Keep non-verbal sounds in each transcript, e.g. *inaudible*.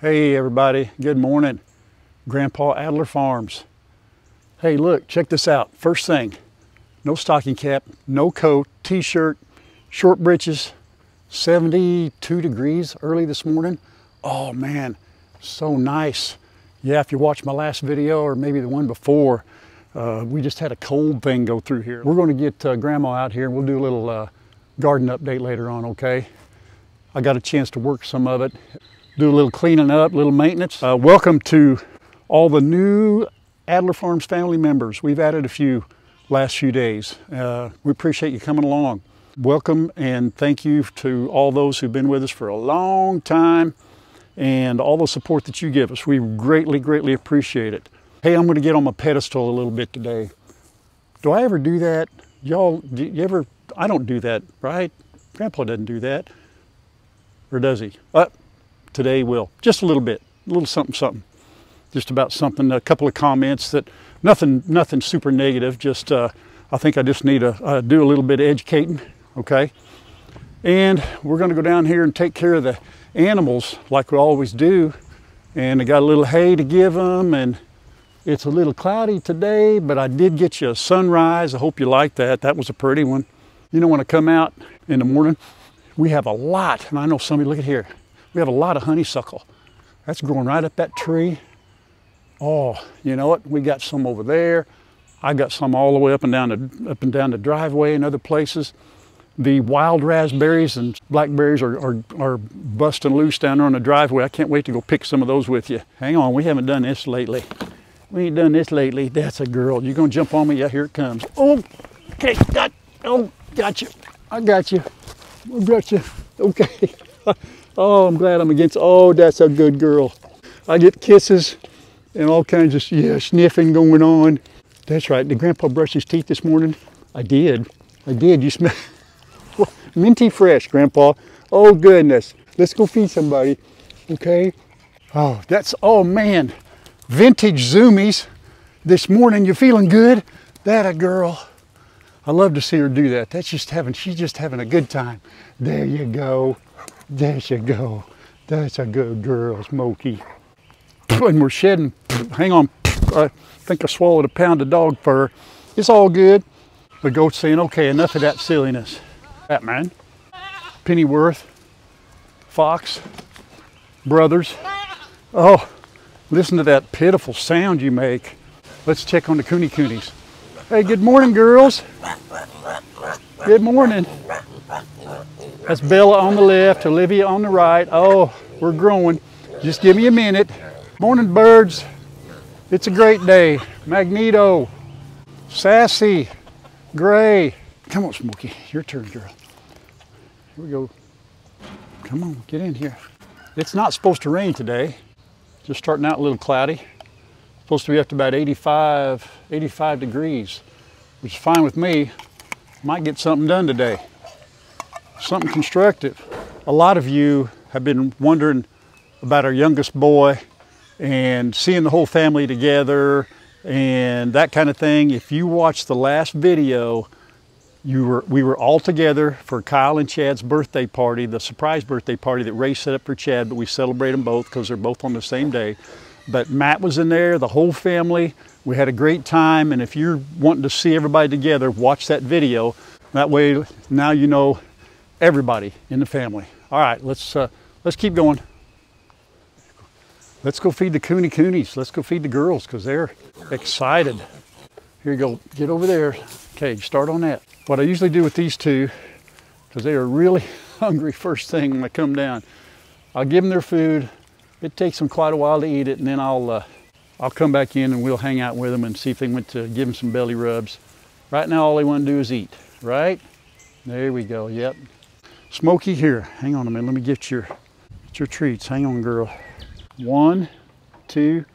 Hey everybody, good morning. Grandpa Adler Farms. Hey look, check this out. First thing, no stocking cap, no coat, t-shirt, short breeches, 72 degrees early this morning. Oh man, so nice. Yeah, if you watched my last video or maybe the one before, uh, we just had a cold thing go through here. We're gonna get uh, grandma out here and we'll do a little uh, garden update later on, okay? I got a chance to work some of it do a little cleaning up, a little maintenance. Uh, welcome to all the new Adler Farms family members. We've added a few last few days. Uh, we appreciate you coming along. Welcome and thank you to all those who've been with us for a long time and all the support that you give us. We greatly, greatly appreciate it. Hey, I'm going to get on my pedestal a little bit today. Do I ever do that? Y'all, do you ever? I don't do that, right? Grandpa doesn't do that. Or does he? Uh, today will. Just a little bit, a little something, something. Just about something, a couple of comments that, nothing, nothing super negative, just uh, I think I just need to uh, do a little bit of educating, okay? And we're gonna go down here and take care of the animals like we always do. And I got a little hay to give them and it's a little cloudy today, but I did get you a sunrise. I hope you like that. That was a pretty one. You know, when I come out in the morning, we have a lot, and I know somebody, look at here, we have a lot of honeysuckle. That's growing right up that tree. Oh, you know what? We got some over there. I got some all the way up and down the up and down the driveway and other places. The wild raspberries and blackberries are, are, are busting loose down there on the driveway. I can't wait to go pick some of those with you. Hang on, we haven't done this lately. We ain't done this lately. That's a girl. You gonna jump on me? Yeah, here it comes. Oh, okay, got, oh, got you. I got you. I got you. Okay. *laughs* Oh, I'm glad I'm against. Oh, that's a good girl. I get kisses and all kinds of yeah sniffing going on. That's right. Did Grandpa brush his teeth this morning? I did. I did. You smell *laughs* minty fresh, Grandpa. Oh goodness. Let's go feed somebody. Okay. Oh, that's oh man. Vintage zoomies. This morning, you feeling good? That a girl. I love to see her do that. That's just having, she's just having a good time. There you go. There you go. That's a good girl, Smokey. And we're shedding, hang on, I think I swallowed a pound of dog fur. It's all good. The goat's saying, okay, enough of that silliness. That man, Pennyworth, Fox, Brothers. Oh, listen to that pitiful sound you make. Let's check on the Kune Kunes. Hey, good morning, girls. Good morning. That's Bella on the left, Olivia on the right. Oh, we're growing. Just give me a minute. Morning, birds. It's a great day. Magneto, Sassy, Gray. Come on, Smokey. Your turn, girl. Here we go. Come on, get in here. It's not supposed to rain today. Just starting out a little cloudy. Supposed to be up to about 85, 85 degrees, which is fine with me. Might get something done today something constructive. A lot of you have been wondering about our youngest boy and seeing the whole family together and that kind of thing. If you watched the last video, you were we were all together for Kyle and Chad's birthday party, the surprise birthday party that Ray set up for Chad, but we celebrate them both because they're both on the same day. But Matt was in there, the whole family. We had a great time, and if you're wanting to see everybody together, watch that video. That way, now you know everybody in the family. All right, let's uh, let's keep going. Let's go feed the kune kunes. Let's go feed the girls because they're excited. Here you go. Get over there. Okay, start on that. What I usually do with these two, because they are really *laughs* hungry first thing when I come down, I'll give them their food. It takes them quite a while to eat it, and then I'll uh, I'll come back in and we'll hang out with them and see if they went to give them some belly rubs. Right now, all they want to do is eat. Right? There we go. Yep. Smokey, here, hang on a minute. Let me get your, get your treats. Hang on, girl. One, two,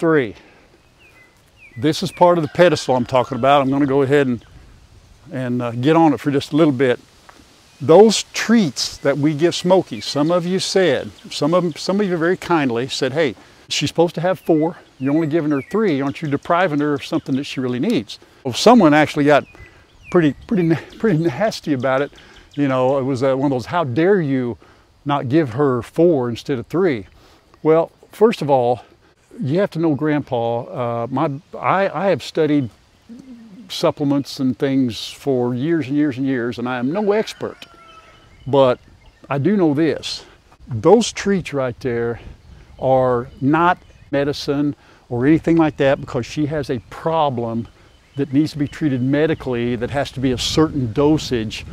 three. This is part of the pedestal I'm talking about. I'm going to go ahead and, and uh, get on it for just a little bit. Those treats that we give Smokey, some of you said, some of them, some of you very kindly said, hey, she's supposed to have four. You're only giving her three. Aren't you depriving her of something that she really needs? Well, someone actually got pretty, pretty, pretty nasty about it you know, it was uh, one of those, how dare you not give her four instead of three? Well, first of all, you have to know Grandpa. Uh, my, I, I have studied supplements and things for years and years and years, and I am no expert. But I do know this those treats right there are not medicine or anything like that because she has a problem that needs to be treated medically that has to be a certain dosage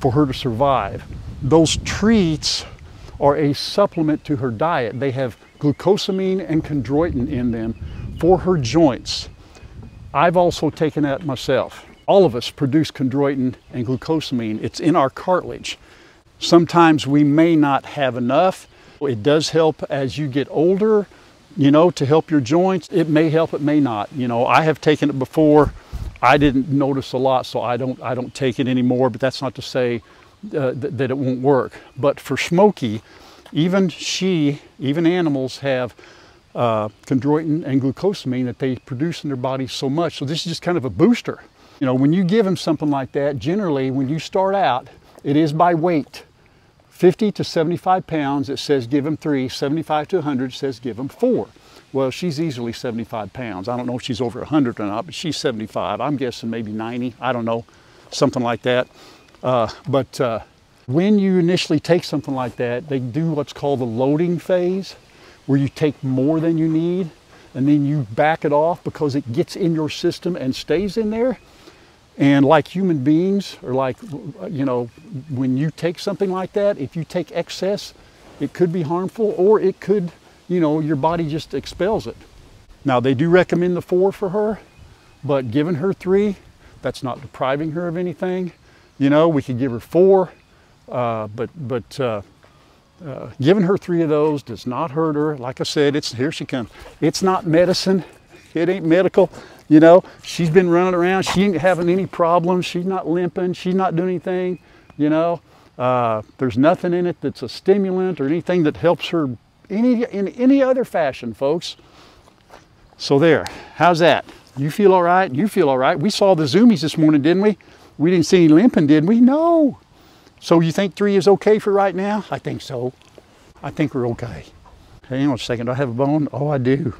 for her to survive. Those treats are a supplement to her diet. They have glucosamine and chondroitin in them for her joints. I've also taken that myself. All of us produce chondroitin and glucosamine. It's in our cartilage. Sometimes we may not have enough. It does help as you get older, you know, to help your joints. It may help, it may not. You know, I have taken it before. I didn't notice a lot, so I don't, I don't take it anymore, but that's not to say uh, th that it won't work. But for Smokey, even she, even animals have uh, chondroitin and glucosamine that they produce in their bodies so much. So this is just kind of a booster. You know, when you give them something like that, generally when you start out, it is by weight. 50 to 75 pounds, it says give them three. 75 to 100 says give them four. Well, she's easily 75 pounds. I don't know if she's over 100 or not, but she's 75. I'm guessing maybe 90. I don't know, something like that. Uh, but uh, when you initially take something like that, they do what's called the loading phase, where you take more than you need, and then you back it off because it gets in your system and stays in there. And like human beings, or like, you know, when you take something like that, if you take excess, it could be harmful or it could, you know, your body just expels it. Now, they do recommend the four for her, but giving her three, that's not depriving her of anything. You know, we could give her four, uh, but, but uh, uh, giving her three of those does not hurt her. Like I said, it's here she comes. It's not medicine. It ain't medical. You know, she's been running around. She ain't having any problems. She's not limping. She's not doing anything. You know, uh, there's nothing in it that's a stimulant or anything that helps her any in any other fashion, folks. So there. How's that? You feel all right? You feel all right? We saw the zoomies this morning, didn't we? We didn't see any limping, did we? No. So you think three is okay for right now? I think so. I think we're okay. Hang on a second. Do I have a bone? Oh, I do.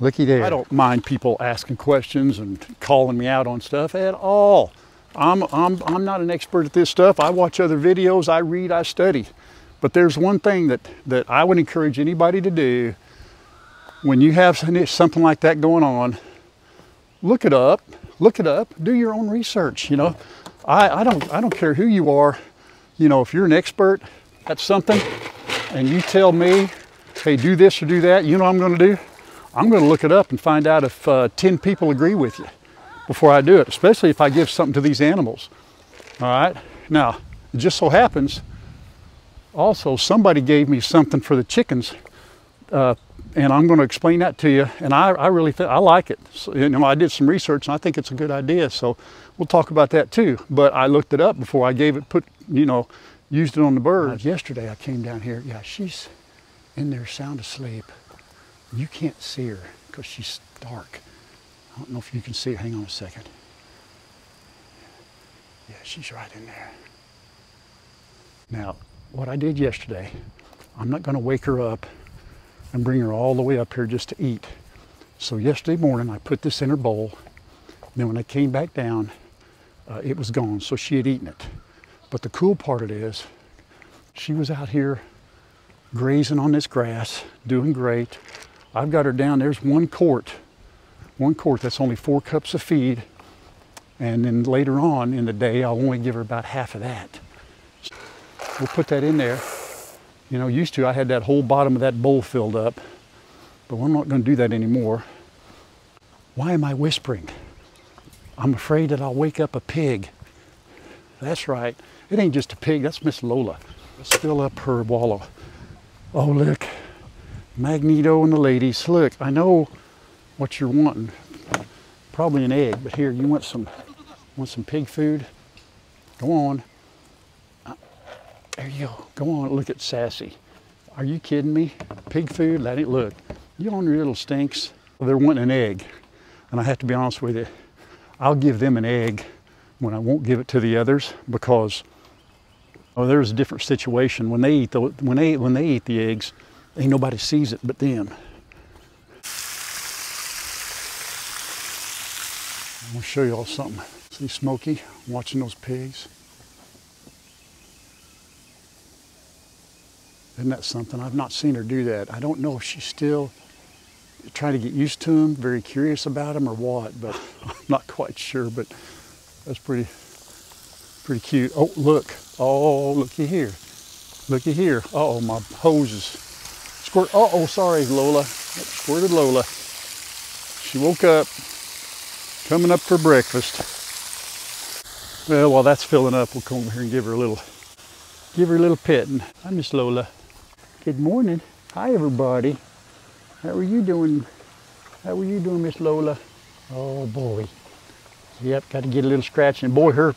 Looky there. I don't mind people asking questions and calling me out on stuff at all. I'm, I'm, I'm not an expert at this stuff. I watch other videos, I read, I study. But there's one thing that, that I would encourage anybody to do when you have something like that going on, look it up, look it up, do your own research. You know, I, I, don't, I don't care who you are. You know, if you're an expert at something and you tell me, hey, do this or do that, you know what I'm going to do? I'm going to look it up and find out if uh, 10 people agree with you before I do it, especially if I give something to these animals. All right. Now, it just so happens also somebody gave me something for the chickens, uh, and I'm going to explain that to you. And I, I really think I like it. So, you know, I did some research and I think it's a good idea. So we'll talk about that too. But I looked it up before I gave it, put, you know, used it on the birds. Uh, yesterday I came down here. Yeah, she's in there sound asleep. You can't see her because she's dark. I don't know if you can see her. Hang on a second. Yeah, she's right in there. Now, what I did yesterday, I'm not going to wake her up and bring her all the way up here just to eat. So yesterday morning, I put this in her bowl. Then when I came back down, uh, it was gone. So she had eaten it. But the cool part of it is, she was out here grazing on this grass, doing great. I've got her down, there's one quart, one quart, that's only four cups of feed. And then later on in the day, I'll only give her about half of that. We'll put that in there. You know, used to I had that whole bottom of that bowl filled up, but we're not gonna do that anymore. Why am I whispering? I'm afraid that I'll wake up a pig. That's right. It ain't just a pig, that's Miss Lola. Let's fill up her wallow. Oh, look, Magneto and the ladies. Look, I know what you're wanting. Probably an egg, but here, you want some, want some pig food? Go on. There you go. Go on, look at Sassy. Are you kidding me? Pig food? Let it look. You on your little stinks. They're wanting an egg. And I have to be honest with you, I'll give them an egg when I won't give it to the others because oh, there's a different situation. When they eat the, when they when they eat the eggs, Ain't nobody sees it but them. I'm gonna show you all something. See Smokey watching those pigs? Isn't that something? I've not seen her do that. I don't know if she's still trying to get used to him, very curious about him or what, but *laughs* I'm not quite sure, but that's pretty, pretty cute. Oh, look. Oh, looky here. Looky here. Uh-oh, my hoses. Squirt. Uh-oh, sorry, Lola. Squirted Lola. She woke up, coming up for breakfast. Well, while that's filling up, we'll come over here and give her a little, give her a little petting. Hi, Miss Lola. Good morning. Hi, everybody. How are you doing? How are you doing, Miss Lola? Oh boy. Yep, got to get a little scratching. Boy, her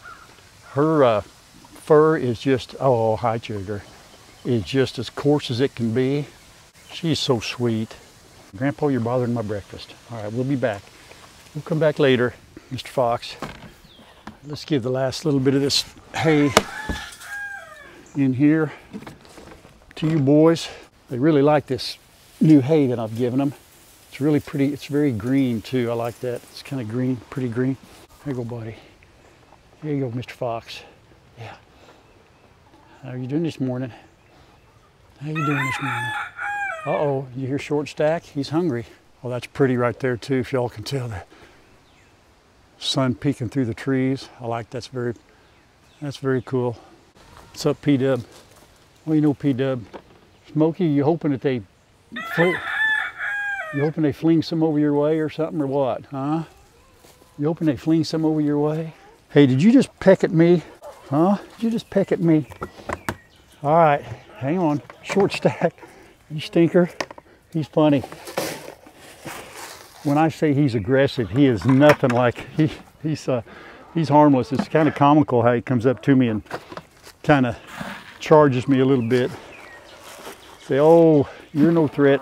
her uh, fur is just oh hi sugar. Is just as coarse as it can be. She's so sweet. Grandpa, you're bothering my breakfast. All right, we'll be back. We'll come back later, Mr. Fox. Let's give the last little bit of this hay in here to you boys. They really like this new hay that I've given them. It's really pretty, it's very green too. I like that. It's kind of green, pretty green. Here you go, buddy. Here you go, Mr. Fox. Yeah. How are you doing this morning? How you doing this morning? Uh-oh, you hear short stack? He's hungry. Well, that's pretty right there too, if y'all can tell the sun peeking through the trees. I like that's very, that's very cool. What's up, P-Dub? Well, you know, P-Dub, Smokey, you hoping that they, you hoping they fling some over your way or something or what, huh? You hoping they fling some over your way? Hey, did you just peck at me? Huh? Did you just peck at me? All right, hang on. Short stack. You stinker. He's funny. When I say he's aggressive, he is nothing like *laughs* he he's uh, he's harmless. It's kind of comical how he comes up to me and kind of charges me a little bit. Say, oh, you're no threat.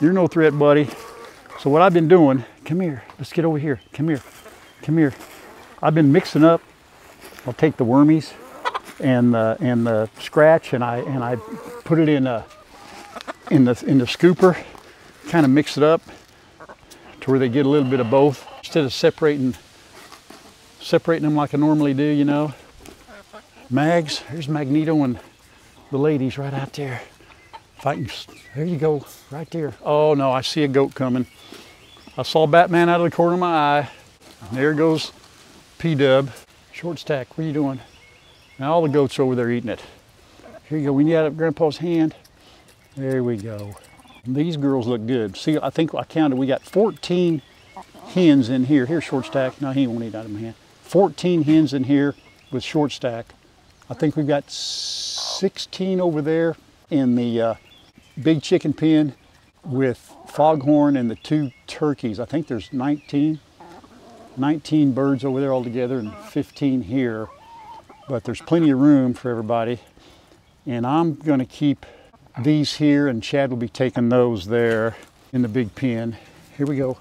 You're no threat, buddy. So what I've been doing, come here, let's get over here. Come here, come here. I've been mixing up. I'll take the wormies and the and the scratch and I and I put it in a in the in the scooper, kind of mix it up to where they get a little bit of both instead of separating separating them like I normally do, you know. Mags, here's Magneto and the ladies right out there. Fighting, there you go, right there. Oh no, I see a goat coming. I saw Batman out of the corner of my eye. There goes P-Dub. Short stack, what are you doing? Now all the goats are over there eating it. Here you go, we need out of Grandpa's hand. There we go. These girls look good. See, I think I counted, we got 14 hens in here. Here's short stack. No, he won't eat out of my hand. 14 hens in here with short stack. I think we've got 16 over there in the uh, big chicken pen with foghorn and the two turkeys. I think there's 19, 19 birds over there altogether and 15 here. But there's plenty of room for everybody. And I'm gonna keep these here and Chad will be taking those there in the big pen. Here we go.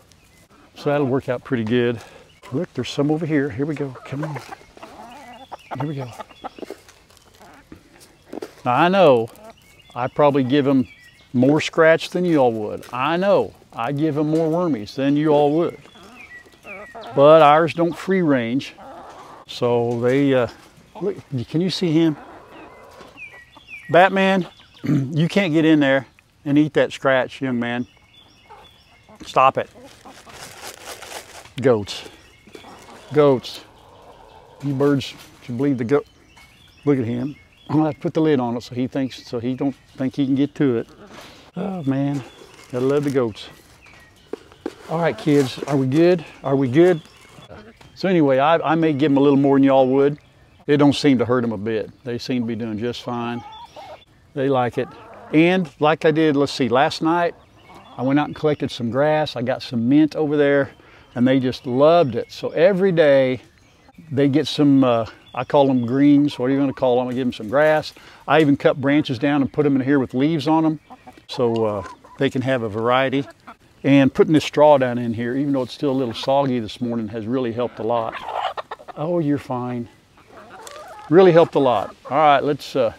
So that'll work out pretty good. Look, there's some over here. Here we go. Come on. Here we go. Now, I know I probably give them more scratch than you all would. I know I give them more wormies than you all would. But ours don't free range. So they, uh, look, can you see him? Batman, *clears throat* you can't get in there and eat that scratch, young man. Stop it. Goats. Goats. You birds should believe the goat. Look at him. I'm gonna put the lid on it so he thinks so he don't think he can get to it. Oh man, gotta love the goats. All right, kids, are we good? Are we good? So anyway, I, I may give them a little more than y'all would. It don't seem to hurt them a bit. They seem to be doing just fine. They like it. And like I did, let's see, last night I went out and collected some grass. I got some mint over there and they just loved it. So every day they get some uh, I call them greens. What are you going to call them? I give them some grass. I even cut branches down and put them in here with leaves on them so uh, they can have a variety. And putting this straw down in here, even though it's still a little soggy this morning, has really helped a lot. Oh, you're fine. Really helped a lot. All right, let's uh,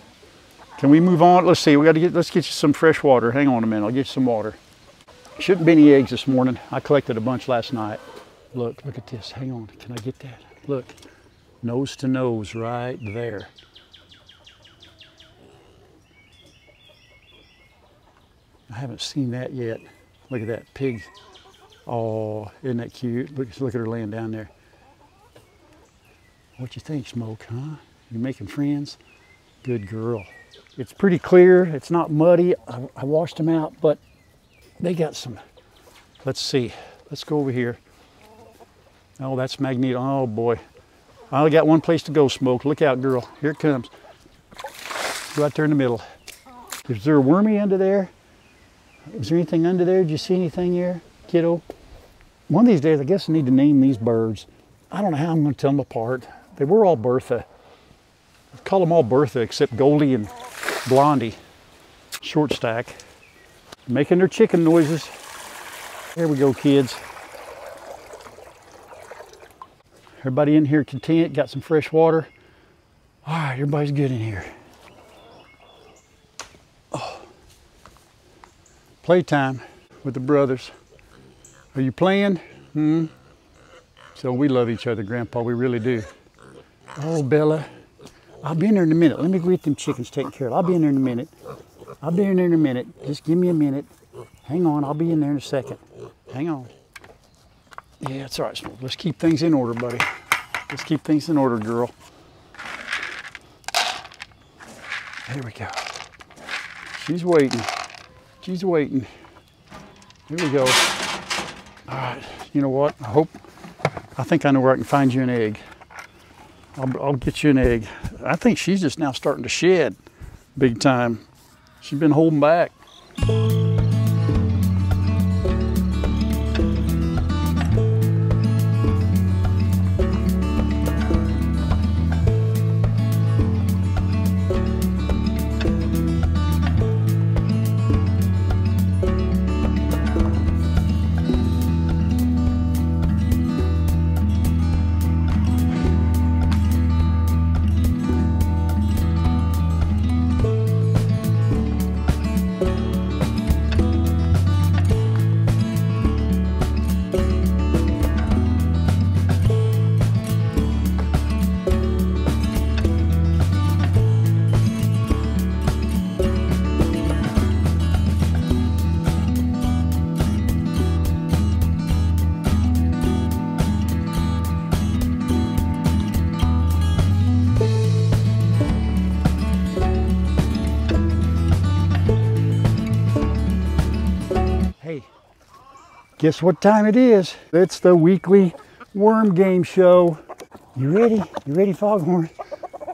Can we move on? Let's see. We got to get. Let's get you some fresh water. Hang on a minute. I'll get you some water. Shouldn't be any eggs this morning. I collected a bunch last night. Look, look at this. Hang on. Can I get that? Look, nose to nose right there. I haven't seen that yet. Look at that pig. Oh, isn't that cute? Look, look at her laying down there. What you think, Smoke, huh? You making friends? Good girl. It's pretty clear. It's not muddy. I, I washed them out, but they got some. Let's see. Let's go over here. Oh, that's Magneto. Oh, boy. I only got one place to go, Smoke. Look out, girl. Here it comes. Out there in the middle. Is there a wormy under there? Is there anything under there? Did you see anything there, kiddo? One of these days, I guess I need to name these birds. I don't know how I'm going to tell them apart. They were all Bertha. I call them all Bertha except Goldie and Blondie. Short stack. Making their chicken noises. Here we go, kids. Everybody in here content, got some fresh water. All right, everybody's good in here. Oh. Playtime with the brothers. Are you playing? Hmm. So we love each other, Grandpa. We really do. Oh, Bella. I'll be in there in a minute. Let me get them chickens taken care of. I'll be in there in a minute. I'll be in there in a minute. Just give me a minute. Hang on. I'll be in there in a second. Hang on. Yeah, it's all right. Let's keep things in order, buddy. Let's keep things in order, girl. There we go. She's waiting. She's waiting. Here we go. All right. You know what? I hope, I think I know where I can find you an egg. I'll, I'll get you an egg. I think she's just now starting to shed big time. She's been holding back. Guess what time it is? It's the weekly worm game show. You ready? You ready, Foghorn?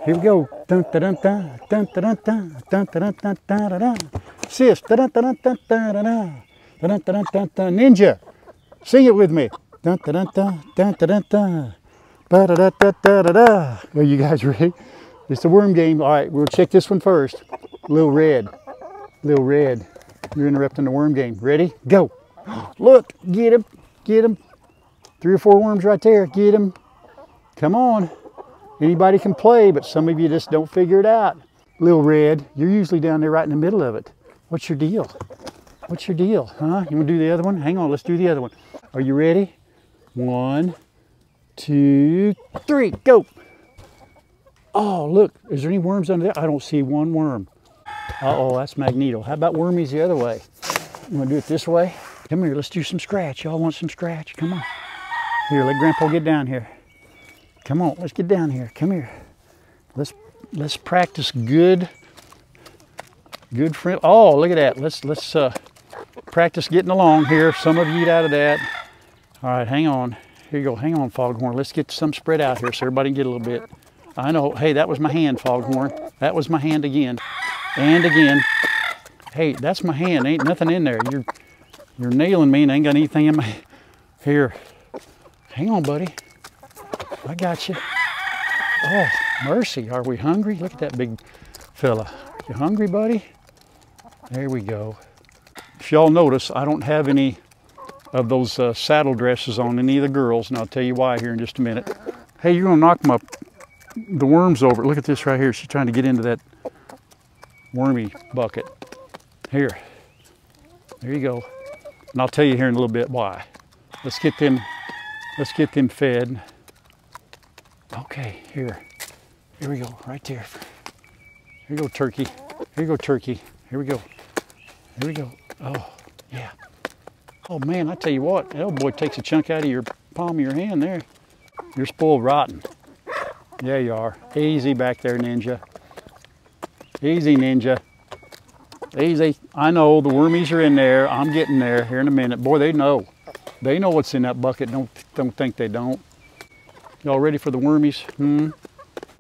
Here we go. Dun da dun da dun da dun da dun da dun da da da da. Sis. Da dun da dun da da da da. Da dun da dun da da. Ninja. Sing it with me. Dun da dun da dun da dun da. Ba da da da da da da. Are you guys ready? It's the worm game. All right, we'll check this one first. Little red. Little red. You're interrupting the worm game. Ready? Go. *gasps* Look, get him, get him. Three or four worms right there. Get him. Come on. Anybody can play, but some of you just don't figure it out. Little Red, you're usually down there right in the middle of it. What's your deal? What's your deal, huh? You want to do the other one? Hang on, let's do the other one. Are you ready? One, two, three, go. Oh, look, is there any worms under there? I don't see one worm. Uh-oh, that's Magneto. How about wormies the other way? You want to do it this way? Come here, let's do some scratch. Y'all want some scratch? Come on. Here, let Grandpa get down here. Come on, let's get down here. Come here. Let's let's practice good, good friend. Oh, look at that. Let's let's uh, practice getting along here. Some of you get out of that. All right, hang on. Here you go. Hang on, Foghorn. Let's get some spread out here so everybody can get a little bit. I know. Hey, that was my hand, Foghorn. That was my hand again, and again. Hey, that's my hand. Ain't nothing in there. You're you're nailing me, and I ain't got anything in my here. Hang on, buddy. I got you. Oh, mercy. Are we hungry? Look at that big fella. You hungry, buddy? There we go. If y'all notice, I don't have any of those uh, saddle dresses on any of the girls, and I'll tell you why here in just a minute. Hey, you're gonna knock my the worms over. Look at this right here. She's trying to get into that wormy bucket. Here, there you go. And I'll tell you here in a little bit why. Let's get them, let's get them fed. Okay, here, here we go, right there. Here you go, turkey. Here you go, turkey. Here we go. Here we go. Oh, yeah. Oh man, I tell you what, that boy takes a chunk out of your palm of your hand there. You're spoiled rotten. Yeah, you are. Easy back there, Ninja. Easy, Ninja. Easy. I know the wormies are in there. I'm getting there here in a minute. Boy, they know. They know what's in that bucket. Don't don't think they don't. Y'all ready for the wormies? Hmm.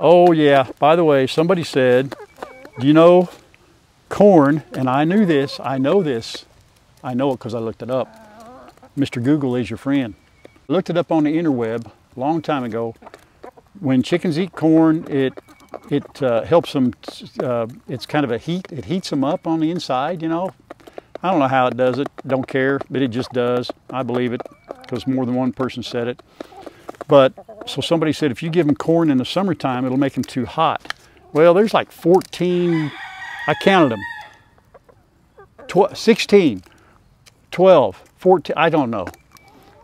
Oh yeah. By the way, somebody said, do you know corn? And I knew this. I know this. I know it because I looked it up. Mr. Google is your friend. I looked it up on the interweb a long time ago. When chickens eat corn, it it uh, helps them. Uh, it's kind of a heat. It heats them up on the inside. You know. I don't know how it does it. Don't care, but it just does. I believe it because more than one person said it. But so somebody said if you give them corn in the summertime, it'll make them too hot. Well, there's like 14. I counted them. 12, 16, 12, 14. I don't know.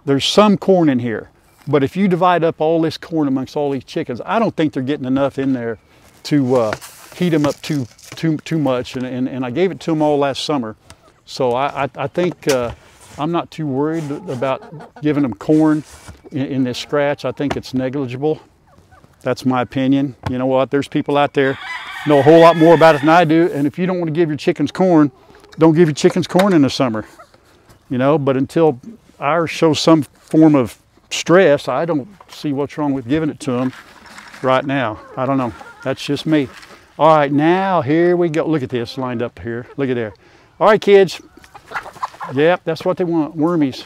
There's some corn in here. But if you divide up all this corn amongst all these chickens, I don't think they're getting enough in there to uh, heat them up too too too much. And, and, and I gave it to them all last summer, so I I, I think uh, I'm not too worried about giving them corn in, in, this scratch. I think it's negligible. That's my opinion. You know what? There's people out there know a whole lot more about it than I do. And if you don't want to give your chickens corn, don't give your chickens corn in the summer. You know, but until ours shows some form of stress, I don't see what's wrong with giving it to them right now. I don't know. That's just me. All right, now here we go. Look at this lined up here. Look at there. All right, kids. Yep, that's what they want, wormies.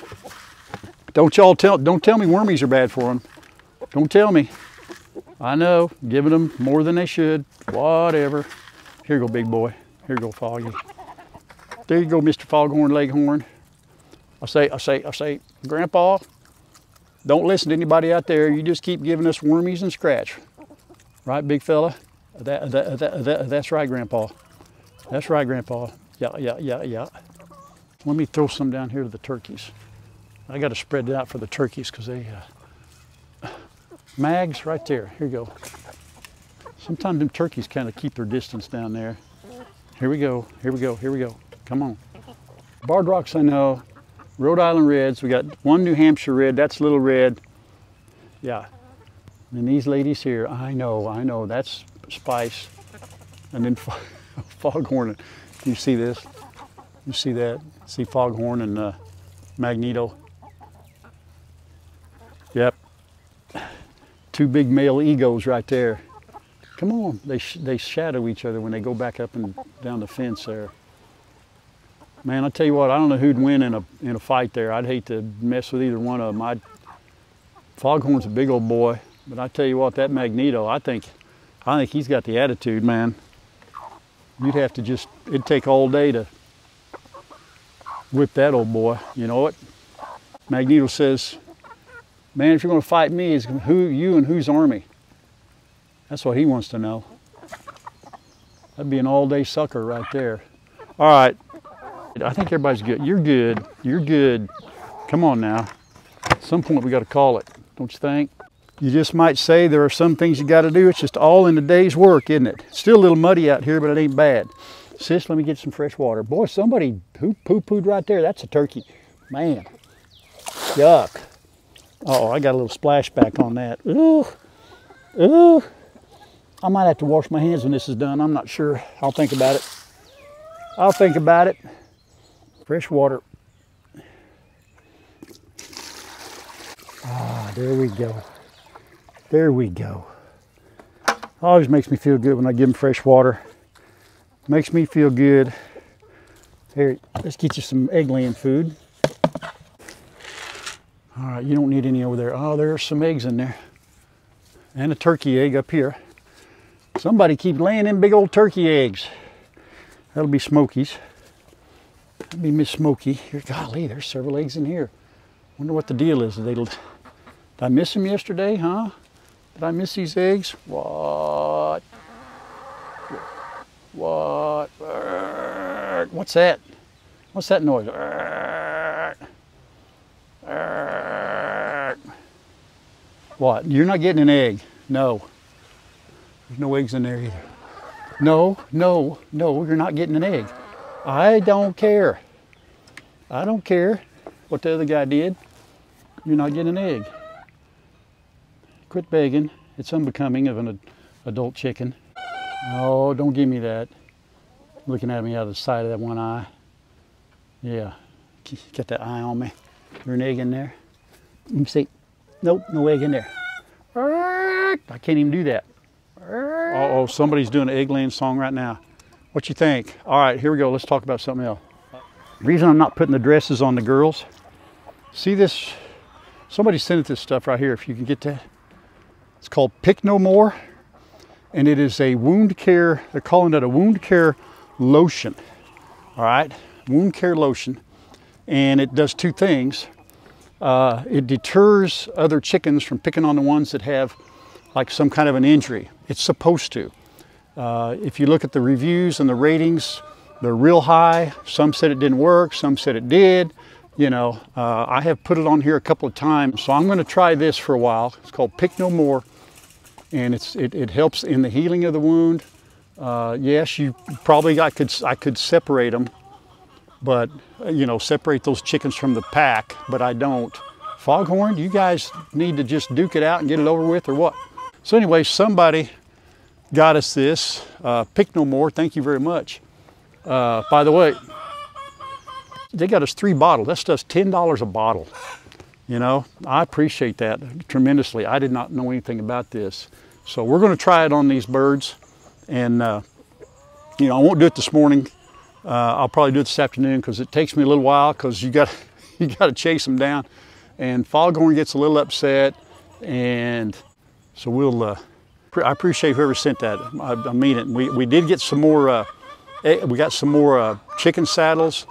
Don't y'all tell, don't tell me wormies are bad for them. Don't tell me. I know, giving them more than they should. Whatever. Here go, big boy. Here go, Foggy. There you go, Mr. Foghorn Leghorn. I say, I say, I say, Grandpa, don't listen to anybody out there. You just keep giving us wormies and scratch. Right, big fella? That, that, that, that, that's right, Grandpa. That's right, Grandpa. Yeah, yeah, yeah, yeah. Let me throw some down here to the turkeys. I got to spread it out for the turkeys because they, uh, mags right there. Here you go. Sometimes them turkeys kind of keep their distance down there. Here we go. Here we go. Here we go. Come on. Barred rocks, I know. Rhode Island Reds. We got one New Hampshire Red. That's Little Red. Yeah. And these ladies here, I know, I know. That's Spice. And then *laughs* Foghorn. You see this? You see that? See Foghorn and uh, Magneto. Yep. Two big male egos right there. Come on. They, sh they shadow each other when they go back up and down the fence there. Man, I tell you what, I don't know who'd win in a in a fight there. I'd hate to mess with either one of them. I'd, Foghorn's a big old boy, but I tell you what, that Magneto, I think, I think he's got the attitude, man. You'd have to just, it'd take all day to whip that old boy. You know what? Magneto says, man, if you're going to fight me, it's who you and whose army. That's what he wants to know. That'd be an all-day sucker right there. All right, I think everybody's good. You're good. You're good. Come on now. At some point we got to call it, don't you think? You just might say there are some things you got to do. It's just all in the day's work, isn't it? Still a little muddy out here, but it ain't bad. Sis, let me get some fresh water. Boy, somebody who poo-pooed right there. That's a turkey. Man, yuck. oh, I got a little splashback on that. Ooh, ooh. I might have to wash my hands when this is done. I'm not sure. I'll think about it. I'll think about it fresh water. Ah, there we go. There we go. Always makes me feel good when I give them fresh water. Makes me feel good. Here, let's get you some egg laying food. All right, you don't need any over there. Oh, there's some eggs in there. And a turkey egg up here. Somebody keep laying them big old turkey eggs. That'll be Smokey's. Let me Miss Smokey. Here, golly, there's several eggs in here. Wonder what the deal is. Did, they, did I miss them yesterday, huh? Did I miss these eggs? What? What? What's that? What's that noise? What? You're not getting an egg. No. There's no eggs in there either. No, no, no, you're not getting an egg. I don't care. I don't care what the other guy did. You're not getting an egg. Quit begging. It's unbecoming of an adult chicken. Oh, don't give me that. Looking at me out of the side of that one eye. Yeah, get that eye on me. There an egg in there? Let me see. Nope, no egg in there. I can't even do that. Uh oh, somebody's doing an egg laying song right now. What you think? All right, here we go. Let's talk about something else. Reason I'm not putting the dresses on the girls, see this? Somebody sent it this stuff right here, if you can get that. It's called Pick No More, and it is a wound care, they're calling it a wound care lotion. All right, wound care lotion. And it does two things. Uh, it deters other chickens from picking on the ones that have like some kind of an injury. It's supposed to. Uh, if you look at the reviews and the ratings, they're real high. Some said it didn't work, some said it did. You know, uh, I have put it on here a couple of times, so I'm going to try this for a while. It's called Pick No More, and it's it, it helps in the healing of the wound. Uh, yes, you probably I could I could separate them, but you know separate those chickens from the pack, but I don't. Foghorn, you guys need to just duke it out and get it over with, or what? So anyway, somebody got us this. Uh, Pick No More, thank you very much. Uh, by the way, they got us three bottles. That stuff's $10 a bottle. You know, I appreciate that tremendously. I did not know anything about this. So we're gonna try it on these birds. And, uh, you know, I won't do it this morning. Uh, I'll probably do it this afternoon because it takes me a little while because you got *laughs* you got to chase them down. And Foghorn gets a little upset and so we'll, uh, I appreciate whoever sent that. I, I, mean it. We, we did get some more, uh, we got some more uh, chicken saddles.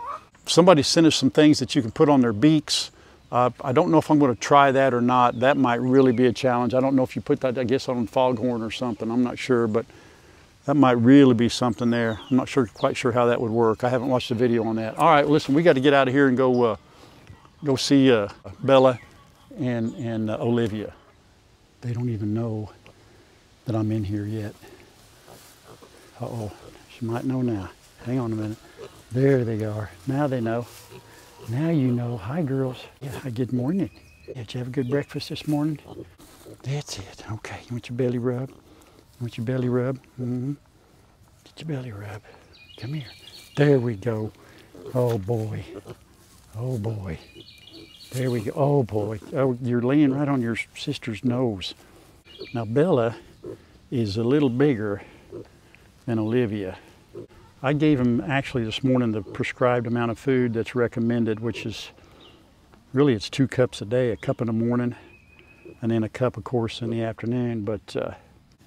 Somebody sent us some things that you can put on their beaks. Uh, I don't know if I'm going to try that or not. That might really be a challenge. I don't know if you put that, I guess, on foghorn or something. I'm not sure, but that might really be something there. I'm not sure, quite sure how that would work. I haven't watched the video on that. All right, listen, we got to get out of here and go, uh, go see uh, Bella and, and Olivia. They don't even know that I'm in here yet. Uh-oh, she might know now. Hang on a minute. There they are. Now they know. Now you know. Hi, girls. Yeah, good morning. Did you have a good breakfast this morning? That's it. Okay, you want your belly rub? You want your belly rub? Mm-hmm. Get your belly rub. Come here. There we go. Oh, boy. Oh, boy. There we go. Oh boy. Oh, you're laying right on your sister's nose. Now Bella is a little bigger than Olivia. I gave him actually this morning the prescribed amount of food that's recommended, which is really it's two cups a day, a cup in the morning and then a cup of course in the afternoon. But uh,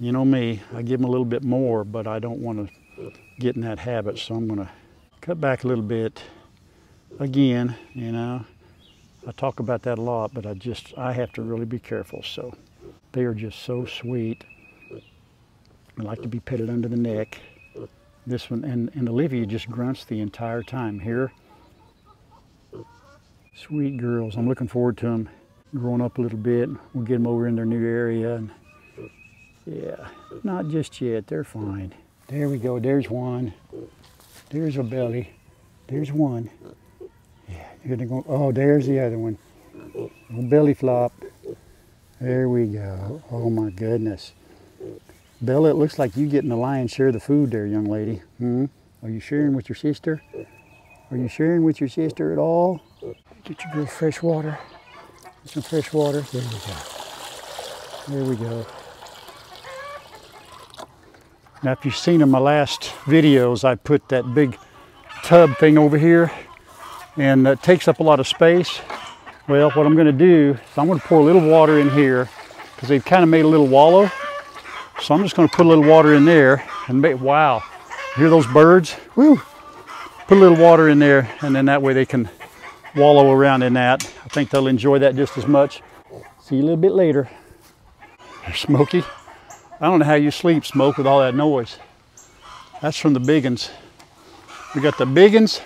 you know me, I give him a little bit more, but I don't want to get in that habit. So I'm going to cut back a little bit again, you know. I talk about that a lot, but I just, I have to really be careful. So they are just so sweet. I like to be petted under the neck. This one, and, and Olivia just grunts the entire time. Here, sweet girls. I'm looking forward to them growing up a little bit. We'll get them over in their new area. And yeah, not just yet. They're fine. There we go. There's one. There's a belly. There's one. You're gonna go, oh, there's the other one. belly flop. There we go. Oh my goodness. Bella, it looks like you're getting the lion's share of the food there, young lady. Hmm? Are you sharing with your sister? Are you sharing with your sister at all? Get your good fresh water. Get some fresh water. There we go. There we go. Now, if you've seen in my last videos, I put that big tub thing over here and it takes up a lot of space. Well, what I'm gonna do is I'm gonna pour a little water in here because they've kind of made a little wallow. So I'm just gonna put a little water in there and make, wow, hear those birds? Woo! Put a little water in there and then that way they can wallow around in that. I think they'll enjoy that just as much. See you a little bit later. Smokey. I don't know how you sleep, Smoke, with all that noise. That's from the big ones. We got the biggins,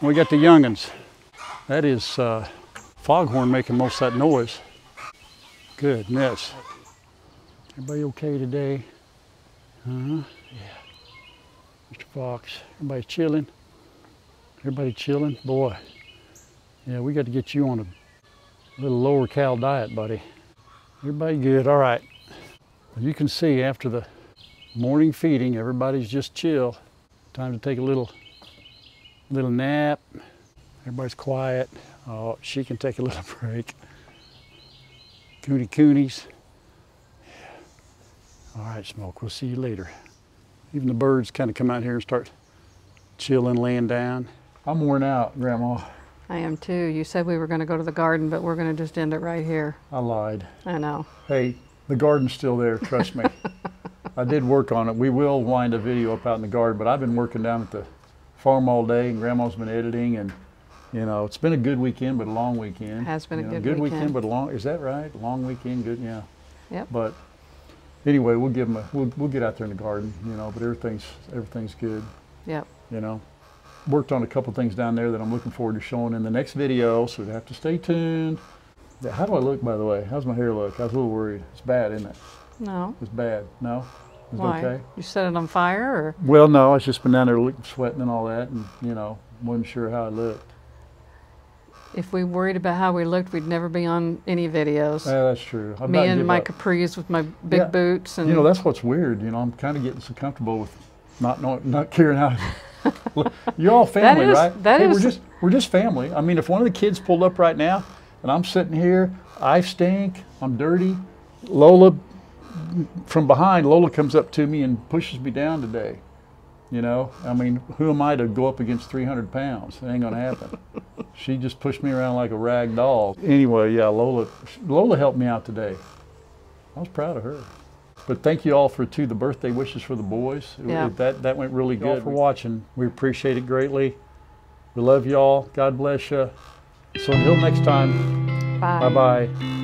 and we got the youngins. That is uh, foghorn making most of that noise. Goodness. Everybody okay today? Uh-huh. Yeah. Mr. Fox, everybody chilling? Everybody chilling? Boy, yeah, we got to get you on a little lower cal diet, buddy. Everybody good? All right. You can see after the morning feeding, everybody's just chill. Time to take a little, little nap. Everybody's quiet. Oh, she can take a little *laughs* break. Kune Kunes. All right, Smoke, we'll see you later. Even the birds kind of come out here and start chilling, laying down. I'm worn out, Grandma. I am too. You said we were going to go to the garden, but we're going to just end it right here. I lied. I know. Hey, the garden's still there, trust me. *laughs* I did work on it. We will wind a video up out in the garden, but I've been working down at the farm all day and Grandma's been editing and you know, it's been a good weekend, but a long weekend. Has been a know, good Good weekend. weekend, but a long, is that right? Long weekend, good, yeah. Yep. But anyway, we'll give them a, we'll, we'll get out there in the garden, you know, but everything's, everything's good, Yep. you know. Worked on a couple things down there that I'm looking forward to showing in the next video, so you have to stay tuned. How do I look, by the way? How's my hair look? I was a little worried. It's bad, isn't it? No. It's bad. No? It's Why? okay? You set it on fire or? Well, no, I just been down there sweating and all that, and, you know, wasn't sure how I looked. If we worried about how we looked, we'd never be on any videos. Yeah, that's true. I Me and my up. capris with my big Yeah. boots and You know, that's what's weird. You know, I'm kind of getting so comfortable with not knowing, not caring how. *laughs* You're all family, is- right? that hey, we're just we're just family. I mean, if one of the kids pulled up right now, and I'm sitting here, I stink, I'm dirty. Lola, from behind, Lola comes up to me and pushes me down today. You know, I mean, who am I to go up against 300 pounds? It ain't gonna happen. *laughs* she just pushed me around like a rag doll. Anyway, yeah, Lola, Lola helped me out today. I was proud of her. But thank you all for too the birthday wishes for the boys. It- Yeah. that that went really good. Y'all for watching. We appreciate it greatly. We love y'all. God bless you. So until next time, bye. bye bye.